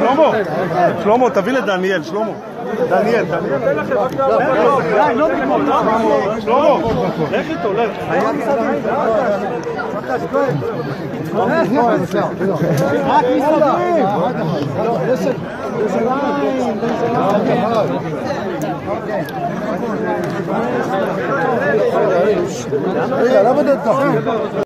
שלמה, שלמה, תביא לדניאל, שלמה. דניאל, דניאל. שלמה, לך איתו, לך. רק מסביב. רגע, למה Araba da